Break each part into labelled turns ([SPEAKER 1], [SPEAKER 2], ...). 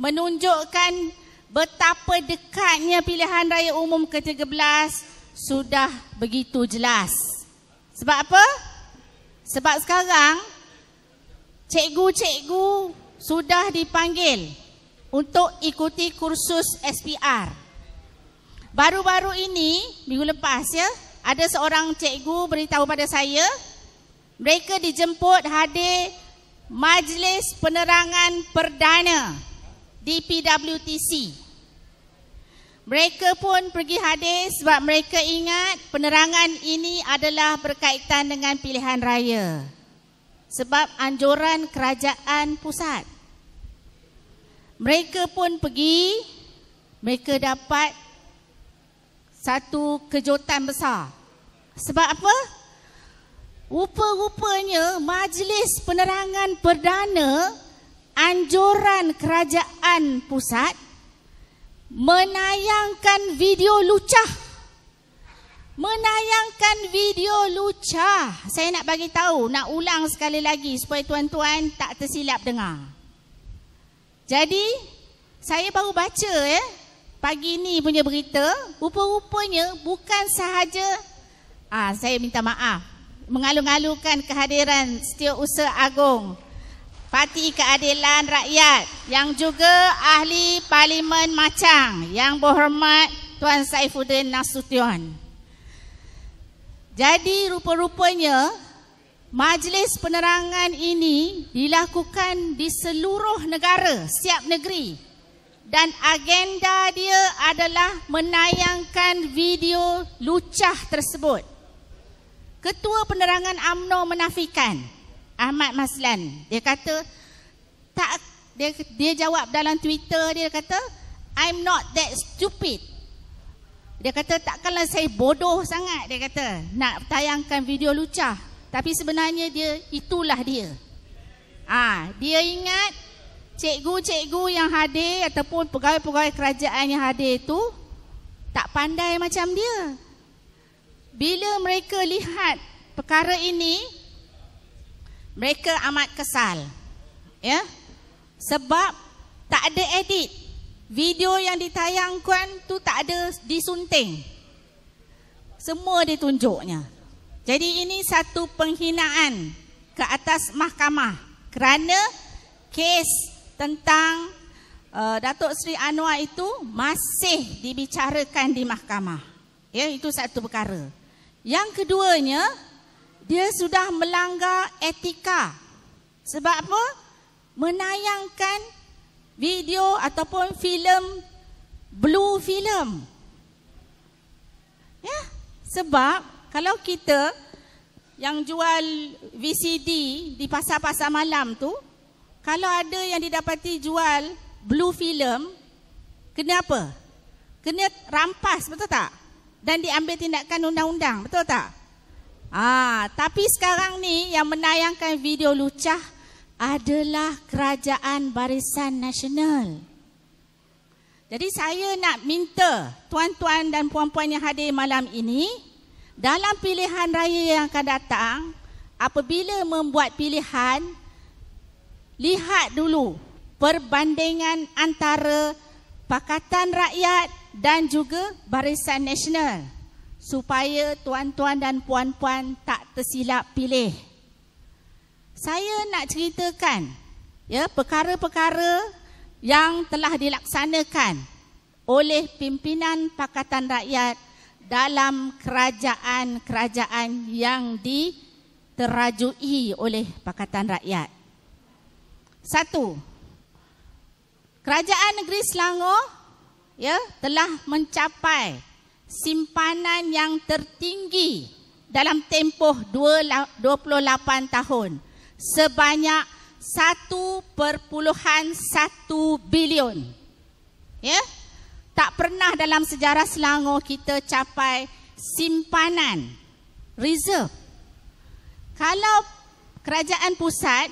[SPEAKER 1] menunjukkan betapa dekatnya pilihan raya umum ke-13 sudah begitu jelas. Sebab apa? Sebab sekarang cikgu-cikgu sudah dipanggil untuk ikuti kursus SPR. Baru-baru ini, minggu lepas ya, ada seorang cikgu beritahu pada saya, mereka dijemput hadir Majlis Penerangan Perdana di PWTC. Mereka pun pergi hadir sebab mereka ingat penerangan ini adalah berkaitan dengan pilihan raya. Sebab anjuran kerajaan pusat. Mereka pun pergi, mereka dapat satu kejutan besar. Sebab apa? Rupa-rupanya Majlis Penerangan Perdana anjuran kerajaan pusat menayangkan video lucah. Menayangkan video lucah. Saya nak bagi tahu, nak ulang sekali lagi supaya tuan-tuan tak tersilap dengar. Jadi, saya baru baca ya, pagi ni punya berita, rupa-rupanya bukan sahaja ah saya minta maaf mengalu-alukan kehadiran Setiausaha Agung Parti Keadilan Rakyat yang juga ahli Parlimen Macang yang berhormat Tuan Saifuddin Nasution. Jadi rupa-rupanya majlis penerangan ini dilakukan di seluruh negara, setiap negeri. Dan agenda dia adalah menayangkan video lucah tersebut. Ketua Penerangan AMNO menafikan Ahmad Maslan. Dia kata tak dia dia jawab dalam Twitter dia kata I'm not that stupid. Dia kata takkanlah saya bodoh sangat dia kata nak tayangkan video lucah. Tapi sebenarnya dia itulah dia. Ah, dia ingat cikgu-cikgu yang hadir ataupun pegawai-pegawai kerajaan yang hadir itu tak pandai macam dia. Bila mereka lihat perkara ini, mereka amat kesal. Ya. Sebab tak ada edit. Video yang ditayangkan tu tak ada disunting. Semua ditunjuknya. Jadi ini satu penghinaan ke atas mahkamah kerana kes tentang uh, Datuk Seri Anwar itu masih dibicarakan di mahkamah. Ya, itu satu perkara. Yang keduanya, dia sudah melanggar etika. Sebab apa? Menayangkan video ataupun filem blue film. Ya, sebab kalau kita yang jual VCD di pasar-pasar malam tu, kalau ada yang didapati jual blue film, kena apa? Kena rampas, betul tak? dan diambil tindakan undang-undang. Betul tak? Ah, tapi sekarang ni yang menayangkan video lucah adalah Kerajaan Barisan Nasional. Jadi saya nak minta tuan-tuan dan puan-puan yang hadir malam ini dalam pilihan raya yang akan datang apabila membuat pilihan lihat dulu perbandingan antara Pakatan Rakyat dan juga Barisan Nasional supaya tuan-tuan dan puan-puan tak tersilap pilih. Saya nak ceritakan ya perkara-perkara yang telah dilaksanakan oleh pimpinan Pakatan Rakyat dalam kerajaan-kerajaan yang diterajui oleh Pakatan Rakyat. Satu, Kerajaan Negeri Selangor ya telah mencapai simpanan yang tertinggi dalam tempoh 28 tahun sebanyak 1.1 bilion. Ya. Tak pernah dalam sejarah Selangor kita capai simpanan reserve. Kalau kerajaan pusat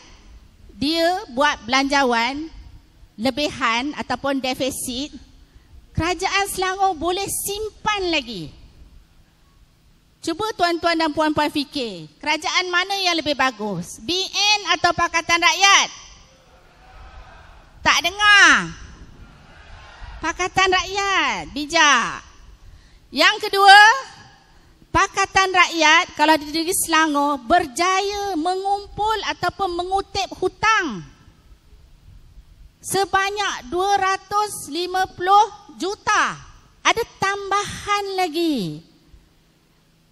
[SPEAKER 1] dia buat belanjawan lebihan ataupun defisit, kerajaan Selangor boleh simpan lagi. Cuba tuan-tuan dan puan-puan fikir, kerajaan mana yang lebih bagus? BN atau Pakatan Rakyat? Tak dengar. Pakatan Rakyat, bijak. Yang kedua, Pakatan Rakyat kalau di negeri Selangor berjaya mengumpul ataupun mengutip hutang sebanyak 250 juta. Ada tambahan lagi.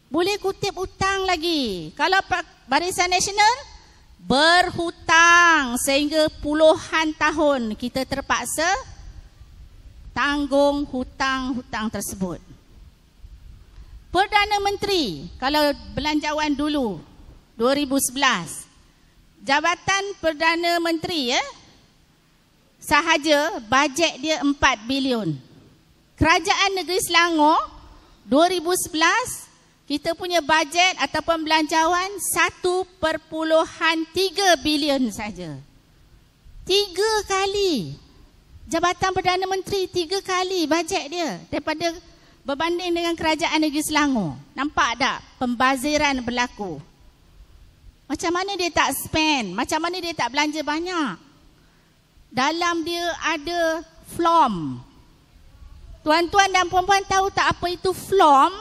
[SPEAKER 1] Boleh kutip hutang lagi. Kalau Barisan Nasional berhutang sehingga puluhan tahun kita terpaksa tanggung hutang-hutang tersebut. Perdana Menteri, kalau belanjawan dulu 2011, Jabatan Perdana Menteri ya, sahaja bajet dia 4 bilion. Kerajaan Negeri Selangor 2011 kita punya bajet ataupun belanjawan 1.3 bilion saja. Tiga kali. Jabatan Perdana Menteri tiga kali bajet dia daripada berbanding dengan kerajaan negeri Selangor. Nampak tak pembaziran berlaku? Macam mana dia tak spend? Macam mana dia tak belanja banyak? dalam dia ada flom. Tuan-tuan dan puan-puan tahu tak apa itu flom?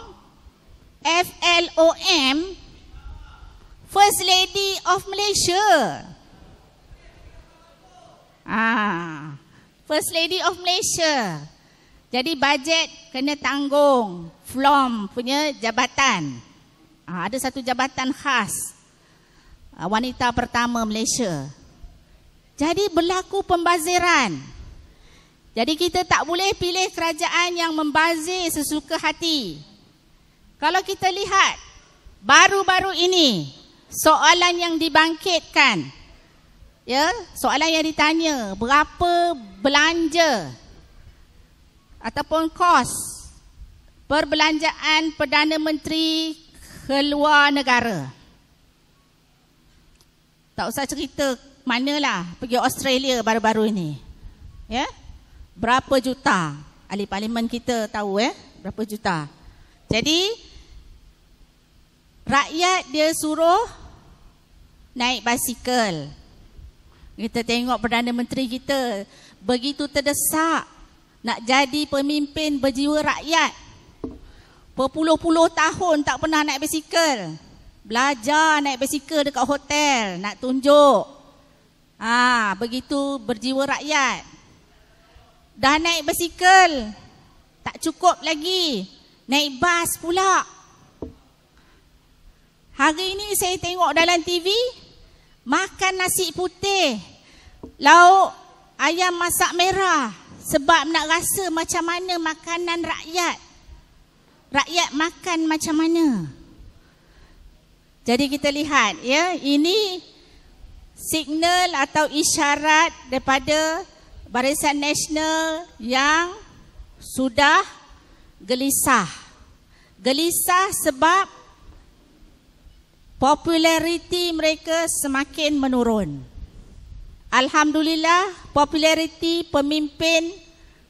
[SPEAKER 1] F-L-O-M. First Lady of Malaysia. Ah, First Lady of Malaysia. Jadi bajet kena tanggung flom punya jabatan. Ah, ada satu jabatan khas. Ah, wanita pertama Malaysia. Jadi berlaku pembaziran. Jadi kita tak boleh pilih kerajaan yang membazir sesuka hati. Kalau kita lihat baru-baru ini soalan yang dibangkitkan ya, soalan yang ditanya berapa belanja ataupun kos perbelanjaan Perdana Menteri keluar negara. Tak usah cerita manalah pergi Australia baru-baru ini. Ya? Berapa juta? Ahli parlimen kita tahu ya, berapa juta. Jadi rakyat dia suruh naik basikal. Kita tengok Perdana Menteri kita begitu terdesak nak jadi pemimpin berjiwa rakyat. Berpuluh-puluh tahun tak pernah naik basikal. Belajar naik basikal dekat hotel, nak tunjuk Ah, ha, begitu berjiwa rakyat. Dah naik basikal. Tak cukup lagi. Naik bas pula. Hari ini saya tengok dalam TV. Makan nasi putih. Lauk ayam masak merah. Sebab nak rasa macam mana makanan rakyat. Rakyat makan macam mana. Jadi kita lihat ya. Ini signal atau isyarat daripada Barisan Nasional yang sudah gelisah. Gelisah sebab populariti mereka semakin menurun. Alhamdulillah populariti pemimpin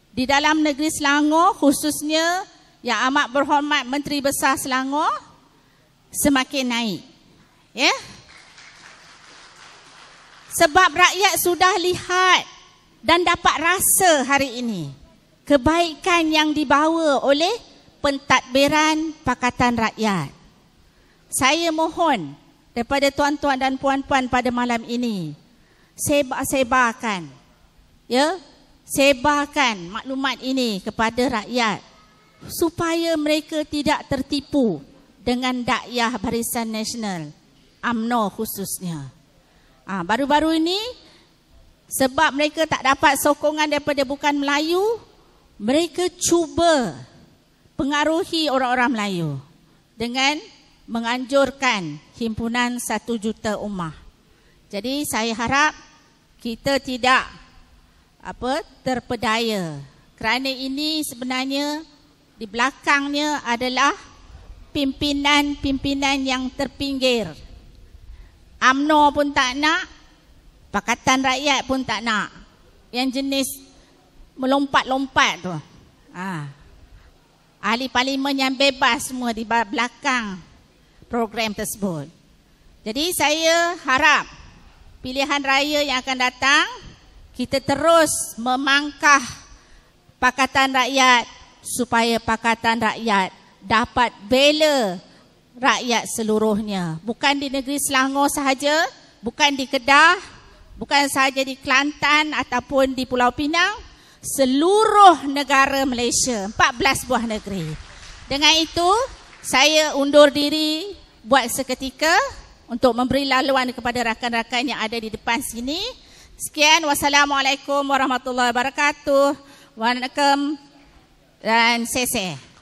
[SPEAKER 1] di dalam negeri Selangor khususnya yang amat berhormat Menteri Besar Selangor semakin naik. Ya? Yeah? Sebab rakyat sudah lihat dan dapat rasa hari ini kebaikan yang dibawa oleh pentadbiran Pakatan Rakyat. Saya mohon daripada tuan-tuan dan puan-puan pada malam ini sebar-sebarkan ya sebarkan maklumat ini kepada rakyat supaya mereka tidak tertipu dengan dakyah Barisan Nasional AMNO khususnya. Ah, baru-baru ini sebab mereka tak dapat sokongan daripada bukan Melayu, mereka cuba pengaruhi orang-orang Melayu dengan menganjurkan himpunan satu juta umat. Jadi saya harap kita tidak apa terpedaya kerana ini sebenarnya di belakangnya adalah pimpinan-pimpinan yang terpinggir UMNO pun tak nak, Pakatan Rakyat pun tak nak. Yang jenis melompat-lompat tu. Ha. Ahli parlimen yang bebas semua di belakang program tersebut. Jadi saya harap pilihan raya yang akan datang kita terus memangkah Pakatan Rakyat supaya Pakatan Rakyat dapat bela rakyat seluruhnya. Bukan di negeri Selangor sahaja, bukan di Kedah, bukan sahaja di Kelantan ataupun di Pulau Pinang, seluruh negara Malaysia, 14 buah negeri. Dengan itu, saya undur diri buat seketika untuk memberi laluan kepada rakan-rakan yang ada di depan sini. Sekian, wassalamualaikum warahmatullahi wabarakatuh. Waalaikumsalam dan sese.